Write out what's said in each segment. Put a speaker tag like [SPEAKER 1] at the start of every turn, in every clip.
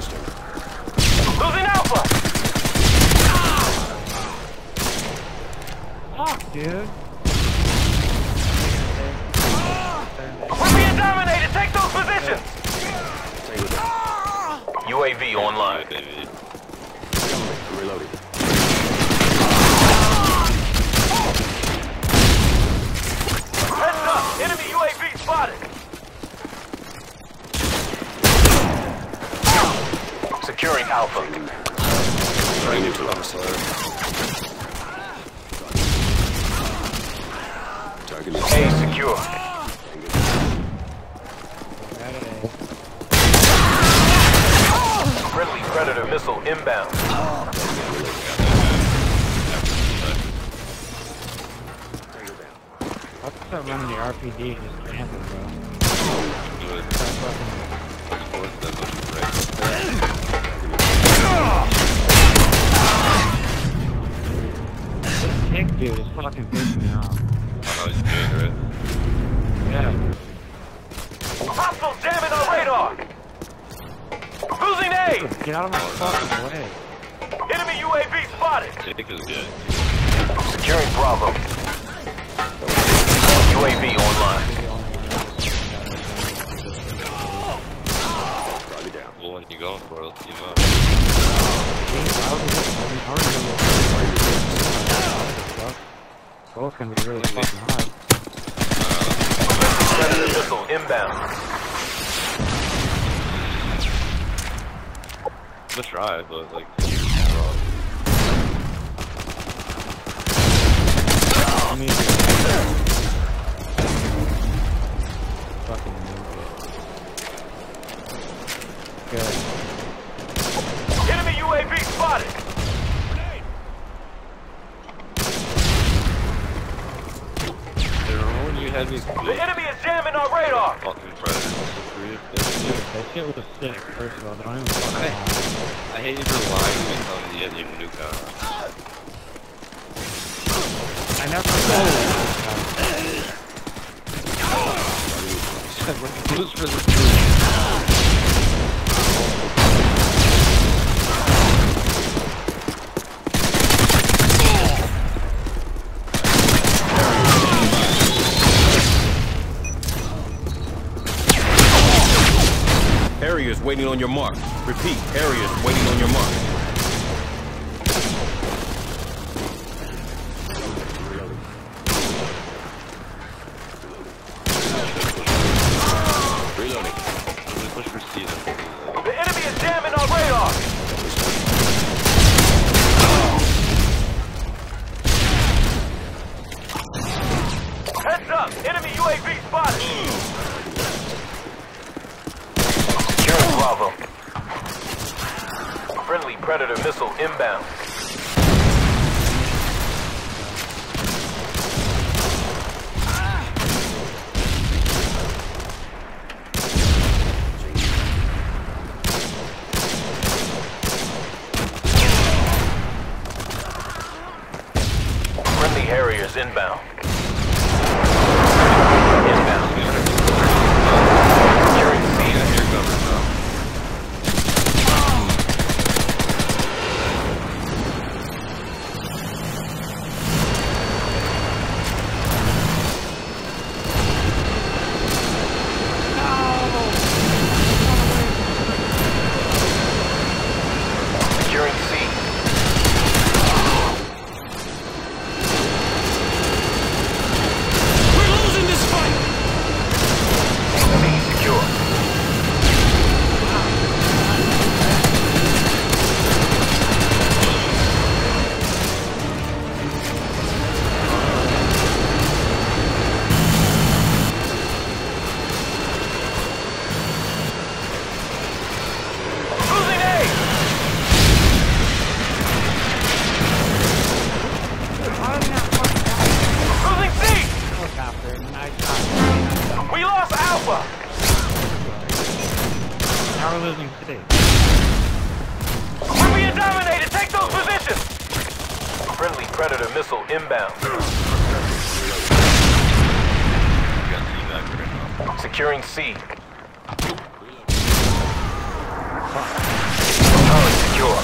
[SPEAKER 1] Losing Alpha!
[SPEAKER 2] Fuck, dude.
[SPEAKER 1] We're being dominated! Take those positions! UAV online.
[SPEAKER 3] baby.
[SPEAKER 4] Reloading.
[SPEAKER 1] Heads up! Enemy UAV spotted! Securing Alpha.
[SPEAKER 3] Trying to the side.
[SPEAKER 4] Target is
[SPEAKER 1] A secure. Friendly Predator missile inbound.
[SPEAKER 2] I'll start running the RPG and just camping, bro.
[SPEAKER 3] Good.
[SPEAKER 2] Dude is fucking pissing me off.
[SPEAKER 3] Oh, he's good, right?
[SPEAKER 2] Yeah.
[SPEAKER 1] Hostile jamming radar! Losing A!
[SPEAKER 2] Get out of my fucking way.
[SPEAKER 1] Enemy UAV spotted!
[SPEAKER 3] Jake is good.
[SPEAKER 1] Securing Bravo. UAV online.
[SPEAKER 4] Target down.
[SPEAKER 3] You going for know.
[SPEAKER 2] Both gonna be really fucking hard.
[SPEAKER 1] Predator missile inbound.
[SPEAKER 3] Gonna try, but like.
[SPEAKER 2] I mean, fucking it. Good.
[SPEAKER 1] Enemy UAV spotted!
[SPEAKER 3] Remember when you had me
[SPEAKER 1] The enemy is jamming our radar!
[SPEAKER 3] fucking predators for free?
[SPEAKER 2] Dude, that shit was sick, first of all. Don't even fucking.
[SPEAKER 3] I hate you for lying to me telling me you had nuke on.
[SPEAKER 2] I never said oh.
[SPEAKER 3] Who's for the
[SPEAKER 4] Harriers waiting on your mark. Repeat, Harriers waiting on your mark. Reloading.
[SPEAKER 3] Let me push for C then.
[SPEAKER 1] The enemy is jamming our radar! Heads up! Enemy UAV spotted! Securing Friendly Predator missile inbound. Friendly Harriers. Inbound. Dominated! Take those positions! Friendly Predator missile inbound.
[SPEAKER 3] Securing C. Power secure.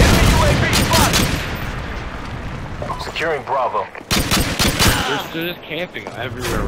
[SPEAKER 3] Enemy
[SPEAKER 1] UAV spotted! Securing Bravo.
[SPEAKER 3] They're, they're just camping everywhere.